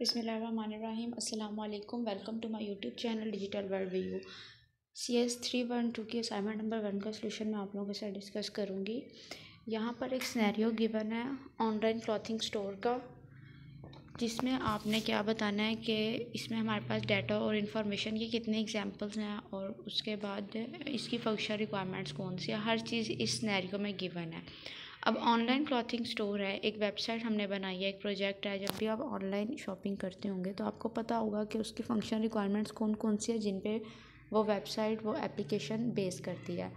बसमीम अल्लाम welcome to my YouTube channel digital world view. C S three one two की assignment number one का solution मैं आप लोगों के साथ डिस्कस करूँगी। यहाँ पर एक स्नैरियो गिवन है ऑनलाइन क्लॉथिंग स्टोर का, जिसमें आपने क्या बताना है कि इसमें हमारे पास डाटा और इन्फॉर्मेशन के कितने एग्जांपल्स हैं और उसके बाद इसकी फ़ंक्शन रिक्वायरमेंट्स कौन सी है। हर चीज़ इस स्नैरियो में गिवन है। अब ऑनलाइन क्लॉथिंग स्टोर है, एक वेबसाइट हमने बनाई है, एक प्रोजेक्ट है, जब भी आप ऑनलाइन शॉपिंग करते होंगे तो आपको पता होगा कि उसकी फ़ंक्शन रिक्वायरमेंट्स कौन कौन सी है, जिन पे वो वेबसाइट वो एप्लीकेशन बेस करती है।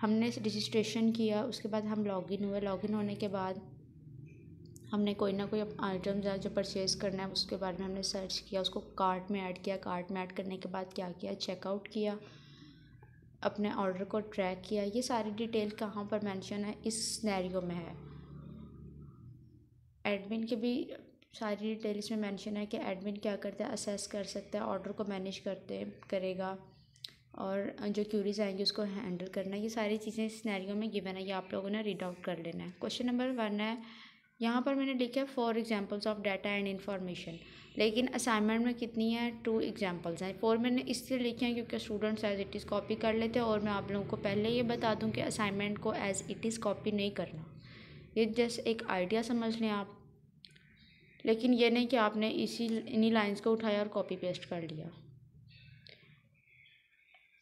हमने रजिस्ट्रेशन किया, उसके बाद हम लॉगिन हुए। लॉगिन होने के बाद हमने कोई ना कोई आइटम्स है जो परचेज़ करना है, उसके बारे में हमने सर्च किया, उसको कार्ट में ऐड किया। कार्ट में ऐड करने के बाद क्या किया? चेकआउट किया। अपने ऑर्डर को ट्रैक किया, ये सारी डिटेल कहाँ पर मेंशन है? इस स्नैरियो में है। एडमिन के भी सारी डिटेल इसमें मेंशन है कि एडमिन क्या करता है असेस कर सकता है ऑर्डर को मैनेज करते, करेगा। और जो क्यूरीज आएँगी, उसको हैंडल करना। ये सारी चीज़ें स्नैरियो में गिवन है। ये आप लोगों ने रीड आउट कर लेना है। क्वेश्चन नंबर वन है यहाँ पर मैंने लिखा है for examples of data and information लेकिन असाइनमेंट में कितनी है? टू एग्जाम्पल्स हैं। फोर मैंने इसलिए लिखे हैं क्योंकि students as it is copy कर लेते हैं और मैं आप लोगों को पहले ये बता दूँ कि असाइनमेंट को एज इट इज़ कॉपी नहीं करना। ये जस्ट एक आइडिया समझ लें आप। लेकिन ये नहीं कि आपने इसी, इन्हीं लाइन्स को उठाया और कॉपी पेस्ट कर लिया।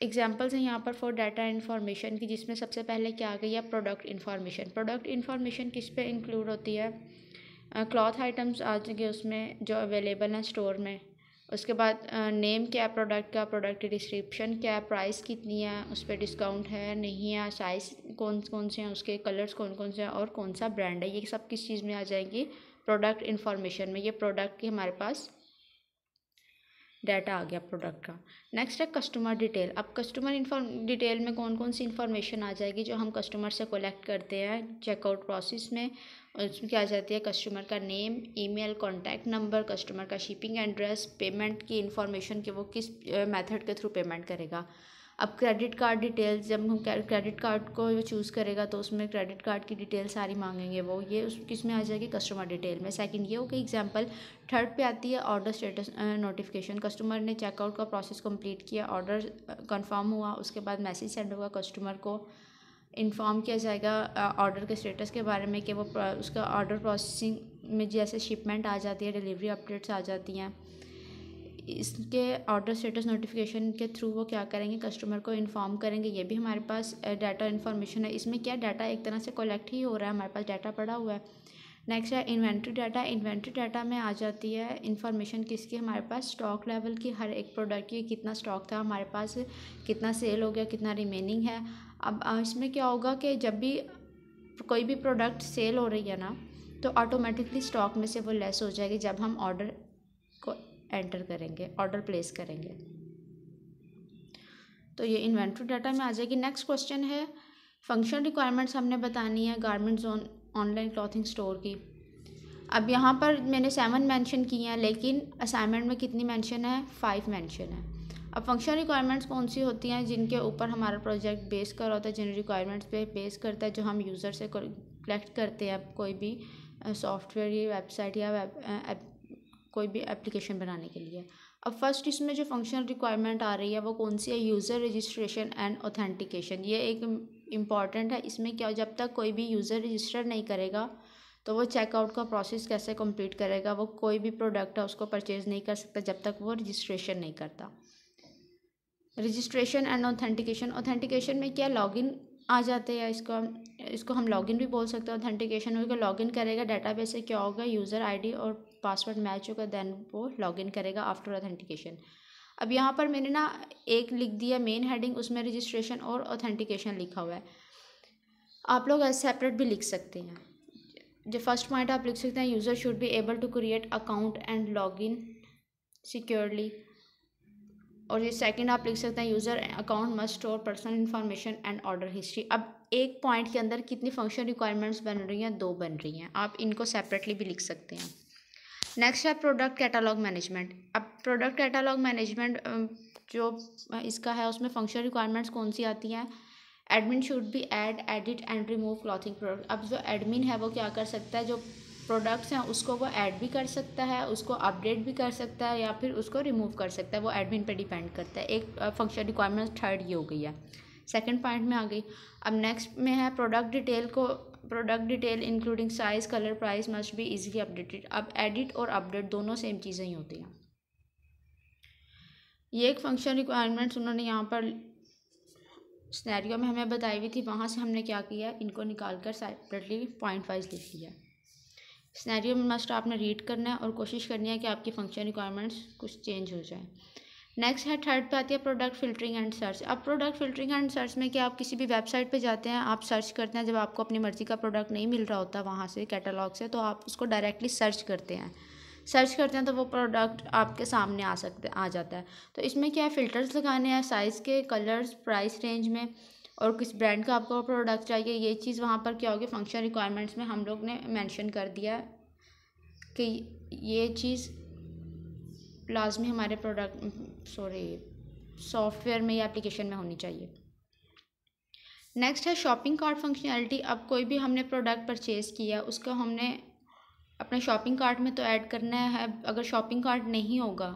एग्जाम्पल्स हैं यहाँ पर फॉर डाटा इन्फॉर्मेशन की, जिसमें सबसे पहले क्या आ गई है? प्रोडक्ट इन्फॉर्मेशन प्रोडक्ट इन्फॉर्मेशन किस पे इंक्लूड होती है? क्लॉथ आइटम्स आ जाएँगे उसमें, जो अवेलेबल हैं स्टोर में. उसके बाद नेम क्या है प्रोडक्ट का? प्रोडक्ट डिस्क्रिप्शन क्या है? प्राइस कितनी है? उस पर डिस्काउंट है, नहीं है? साइज़ कौन कौन से हैं? उसके कलर्स कौन कौन से हैं? और कौन सा ब्रांड है? ये सब किस चीज़ में आ जाएँगी? प्रोडक्ट इन्फॉर्मेशन में. ये प्रोडक्ट की हमारे पास डाटा आ गया प्रोडक्ट का। नेक्स्ट है कस्टमर डिटेल अब कस्टमर इन्फॉर्म डिटेल में कौन कौन सी इन्फॉर्मेशन आ जाएगी जो हम कस्टमर से कलेक्ट करते हैं? चेकआउट प्रोसेस में, उसमें क्या आ जाती है? कस्टमर का name email contact number customer का शिपिंग एड्रेस पेमेंट की इन्फॉर्मेशन कि वो किस मेथड के थ्रू पेमेंट करेगा। अब क्रेडिट कार्ड डिटेल्स जब हम क्रेडिट कार्ड को चूज़ करेगा तो उसमें क्रेडिट कार्ड की डिटेल सारी मांगेंगे वो। ये उस, किसमें आ जाएगी? कस्टमर डिटेल में। सेकंड ये हो गई एग्जांपल थर्ड पे आती है ऑर्डर स्टेटस नोटिफिकेशन कस्टमर ने चेकआउट का प्रोसेस कंप्लीट किया ऑर्डर कंफर्म हुआ, उसके बाद मैसेज सेंड होगा कस्टमर को इन्फॉर्म किया जाएगा ऑर्डर के स्टेटस के बारे में कि वो, उसका ऑर्डर प्रोसेसिंग में जैसे शिपमेंट आ जाती है डिलीवरी अपडेट्स आ जाती हैं। इसके ऑर्डर स्टेटस नोटिफिकेशन के थ्रू वो क्या करेंगे? कस्टमर को इन्फॉर्म करेंगे। ये भी हमारे पास डाटा इन्फॉर्मेशन है। इसमें क्या डाटा एक तरह से कलेक्ट ही हो रहा है? हमारे पास डाटा पड़ा हुआ है। नेक्स्ट है इन्वेंट्री डाटा इन्वेंट्री डाटा में आ जाती है इन्फॉर्मेशन किसकी? हमारे पास स्टॉक लेवल की। हर एक प्रोडक्ट की कितना स्टॉक था हमारे पास, कितना सेल हो गया, कितना रिमेनिंग है। अब इसमें क्या होगा कि जब भी कोई भी प्रोडक्ट सेल हो रही है ना तो ऑटोमेटिकली स्टॉक में से वो लेस हो जाएगी। जब हम ऑर्डर एंटर करेंगे ऑर्डर प्लेस करेंगे। तो ये इन्वेंट्री डाटा में आ जाएगी। नेक्स्ट क्वेश्चन है फ़ंक्शन रिक्वायरमेंट्स हमने बतानी है garment zone online clothing store की। अब यहाँ पर मैंने सेवन मेंशन किए हैं, लेकिन असाइनमेंट में कितनी मेंशन है? फाइव मेंशन है। अब फ़ंक्शन रिक्वायरमेंट्स कौन सी होती हैं जिनके ऊपर हमारा प्रोजेक्ट बेस कर होता है, जिन रिक्वायरमेंट्स पे बेस करता है, जो हम यूज़र से कलेक्ट करते हैं कोई भी सॉफ्टवेयर या वेबसाइट या वेब कोई भी एप्लीकेशन बनाने के लिए। अब फ़र्स्ट इसमें जो फंक्शनल रिक्वायरमेंट आ रही है, वो कौन सी है? यूज़र रजिस्ट्रेशन एंड ऑथेंटिकेशन ये एक इंपॉर्टेंट है। इसमें क्या जब तक कोई भी यूज़र रजिस्टर नहीं करेगा तो वो चेकआउट का प्रोसेस कैसे कंप्लीट करेगा? वो कोई भी प्रोडक्ट है, उसको परचेज़ नहीं कर सकता जब तक वो रजिस्ट्रेशन नहीं करता। रजिस्ट्रेशन एंड ऑथेंटिकेशन ऑथेंटिकेशन में क्या लॉगिन आ जाते हैं? इसको इसको हम लॉगिन भी बोल सकते हैं। ऑथेंटिकेशन में लॉगिन करेगा? डाटाबेस से क्या होगा? यूज़र आईडी और पासवर्ड मैच होगा देन वो लॉगिन करेगा आफ्टर ऑथेंटिकेशन अब यहाँ पर मैंने ना एक लिख दिया मेन हेडिंग उसमें रजिस्ट्रेशन और ऑथेंटिकेशन लिखा हुआ है। आप लोग सेपरेट भी लिख सकते हैं। जो फ़र्स्ट पॉइंट आप लिख सकते हैं user should be able to create account and log in securely और ये सेकंड आप लिख सकते हैं user account must store personal information and order history अब एक पॉइंट के अंदर कितनी फ़ंक्शन रिक्वायरमेंट्स बन रही हैं? दो बन रही हैं। आप इनको सेपरेटली भी लिख सकते हैं। नेक्स्ट है प्रोडक्ट कैटालॉग मैनेजमेंट अब प्रोडक्ट कैटालॉग मैनेजमेंट जो इसका है, उसमें फ़ंक्शन रिक्वायरमेंट्स कौन सी आती हैं? Admin should be add edit and remove clothing product अब जो एडमिन है, वो क्या कर सकता है? जो प्रोडक्ट्स हैं, उसको वो ऐड भी कर सकता है, उसको अपडेट भी कर सकता है या फिर उसको रिमूव कर सकता है। वो एडमिन पे डिपेंड करता है। एक फ़ंक्शन रिक्वायरमेंट थर्ड ये हो गई है। सेकंड पॉइंट में आ गई। अब नेक्स्ट में है प्रोडक्ट डिटेल को product detail including size colour price must be easily updated अब एडिट और अपडेट दोनों सेम चीज़ें ही होती हैं। ये एक फ़ंक्शन रिक्वायरमेंट्स उन्होंने यहाँ पर स्नैरियो में हमें बताई हुई थी। वहाँ से हमने क्या किया? इनको निकाल कर सेपरेटली पॉइंट वाइज लिख लिया स्नैरियो में मस्ट आपने रीड करना है और कोशिश करनी है कि आपकी फ़ंक्शन रिक्वायरमेंट्स कुछ चेंज हो जाए। नेक्स्ट है थर्ड पे आती है प्रोडक्ट फिल्टरिंग एंड सर्च अब प्रोडक्ट फिल्टरिंग एंड सर्च में क्या आप किसी भी वेबसाइट पे जाते हैं, आप सर्च करते हैं, जब आपको अपनी मर्ज़ी का प्रोडक्ट नहीं मिल रहा होता वहाँ से कैटलॉग से तो आप उसको डायरेक्टली सर्च करते हैं। सर्च करते हैं तो वो प्रोडक्ट आपके सामने आ सकते, आ जाता है। तो इसमें क्या है फ़िल्टर्स लगाने हैं साइज़ के कलर्स प्राइस रेंज में, और किस ब्रांड का आपको प्रोडक्ट चाहिए, ये चीज़ वहाँ पर क्या होगी फ़ंक्शन रिक्वायरमेंट्स में हम लोग ने मेंशन कर दिया कि ये चीज़ लाजमी हमारे प्रोडक्ट सॉरी सॉफ्टवेयर में या एप्लीकेशन में होनी चाहिए। नेक्स्ट है शॉपिंग कार्ट फंक्शनैलिटी अब कोई भी हमने प्रोडक्ट परचेज़ किया, उसको हमने अपने शॉपिंग कार्ट में तो ऐड करना है। अगर शॉपिंग कार्ट नहीं होगा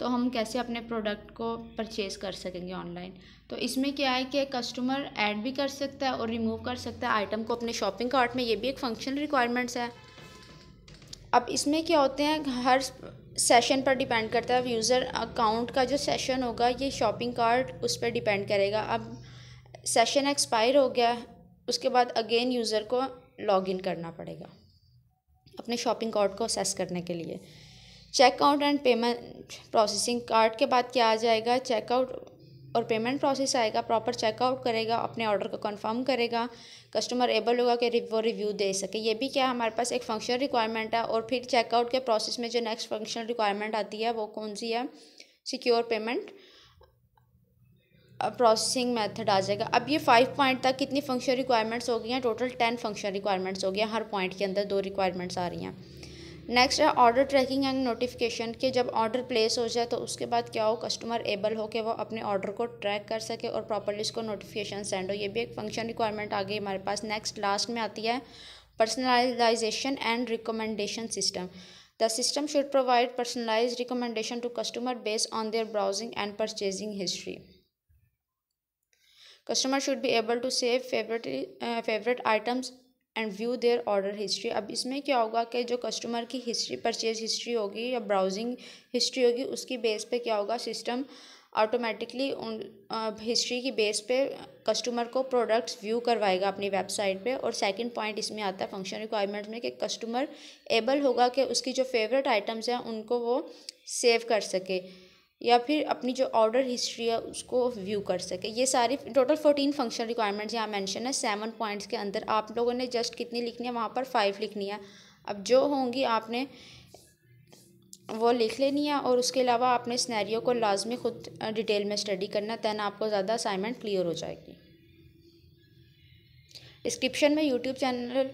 तो हम कैसे अपने प्रोडक्ट को परचेज़ कर सकेंगे ऑनलाइन तो इसमें क्या है कि कस्टमर ऐड भी कर सकता है और रिमूव कर सकता है आइटम को। अपने शॉपिंग कार्ट में ये भी एक फंक्शनल रिक्वायरमेंट्स है। अब इसमें क्या होते हैं, हर सेशन पर डिपेंड करता है। अब यूज़र अकाउंट का जो सेशन होगा, ये शॉपिंग कार्ड उस पर डिपेंड करेगा। अब सेशन एक्सपायर हो गया, उसके बाद अगेन यूज़र को लॉग इन करना पड़ेगा, अपने शॉपिंग कार्ड को असेस करने के लिए। Checkout and payment processing card के बाद क्या आ जाएगा? चेकआउट और पेमेंट प्रोसेस आएगा प्रॉपर चेकआउट करेगा, अपने ऑर्डर को कंफर्म करेगा कस्टमर एबल होगा कि वो रिव्यू दे सके। ये भी क्या हमारे पास एक फ़ंक्शन रिक्वायरमेंट है और फिर चेकआउट के प्रोसेस में जो नेक्स्ट फ़ंक्शन रिक्वायरमेंट आती है, वो कौन सी है? सिक्योर पेमेंट प्रोसेसिंग मेथड आ जाएगा। अब ये फाइव पॉइंट तक कितनी फ़ंक्शन रिक्वायरमेंट्स हो गई हैं? टोटल टेन फ़ंक्शन रिक्वायरमेंट्स हो गई हैं। हर पॉइंट के अंदर दो रिक्वायरमेंट्स आ रही हैं। नेक्स्ट है ऑर्डर ट्रैकिंग एंड नोटिफिकेशन के जब ऑर्डर प्लेस हो जाए तो उसके बाद क्या हो कस्टमर एबल हो कि वो अपने ऑर्डर को ट्रैक कर सके और प्रॉपरली उसको नोटिफिकेशन सेंड हो। ये भी एक फ़ंक्शन रिक्वायरमेंट आ गई हमारे पास नेक्स्ट लास्ट में आती है। Personalisation and recommendation system the system should provide personalise recommendation to customer based on their browsing and purchasing history customer should be able to save favourite favourite items and view their order history अब इसमें क्या होगा कि जो customer की history purchase history होगी या browsing history होगी, उसकी बेस पे क्या होगा? सिस्टम ऑटोमेटिकली उन हिस्ट्री की बेस पे कस्टमर को प्रोडक्ट्स व्यू करवाएगा अपनी वेबसाइट पे। और सेकंड पॉइंट इसमें आता है फ़ंक्शन रिक्वायरमेंट्स में कि कस्टमर एबल होगा कि उसकी जो फेवरेट आइटम्स हैं, उनको वो सेव कर सके। या फिर अपनी जो ऑर्डर हिस्ट्री है उसको व्यू कर सके। ये सारी टोटल फोर्टीन फ़ंक्शन रिक्वायरमेंट्स यहाँ मेंशन है। सेवन पॉइंट्स के अंदर आप लोगों ने जस्ट कितनी लिखनी है, वहाँ पर फाइव लिखनी है। अब जो होंगी आपने वो लिख लेनी है और उसके अलावा आपने स्नैरियो को लाजमी खुद डिटेल में स्टडी करना दैन आपको ज़्यादा असाइनमेंट क्लियर हो जाएगी। डिस्क्रिप्शन में यूट्यूब चैनल